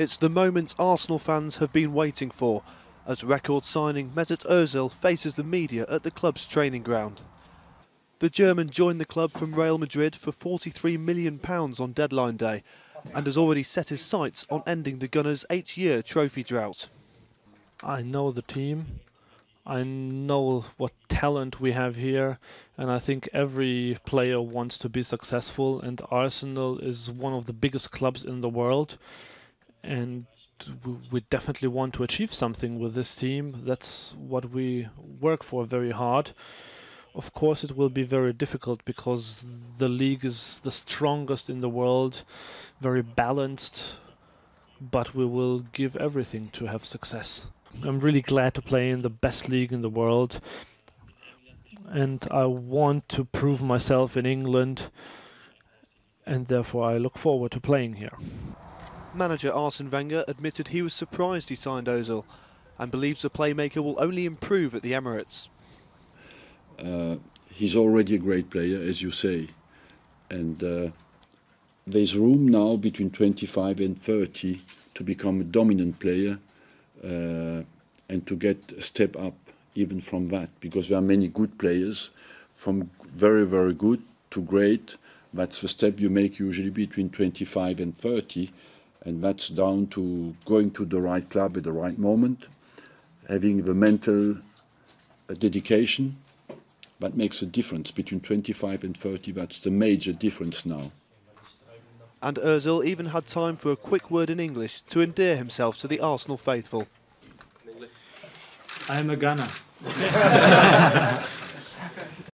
It's the moment Arsenal fans have been waiting for as record signing Mesut Ozil faces the media at the club's training ground. The German joined the club from Real Madrid for £43 million on deadline day and has already set his sights on ending the Gunners' eight-year trophy drought. I know the team. I know what talent we have here, and I think every player wants to be successful. And Arsenal is one of the biggest clubs in the world, and we definitely want to achieve something with this team. That's what we work for very hard. Of course, it will be very difficult because the league is the strongest in the world, very balanced, but we will give everything to have success. I'm really glad to play in the best league in the world, and I want to prove myself in England, and therefore I look forward to playing here. Manager Arsene Wenger admitted he was surprised he signed Ozil and believes the playmaker will only improve at the Emirates. Uh, he's already a great player, as you say, and uh, there's room now between 25 and 30 to become a dominant player uh, and to get a step up even from that because there are many good players from very very good to great that's the step you make usually between 25 and 30 and that's down to going to the right club at the right moment, having the mental uh, dedication. That makes a difference between 25 and 30. That's the major difference now. And Ozil even had time for a quick word in English to endear himself to the Arsenal faithful. I'm a gunner.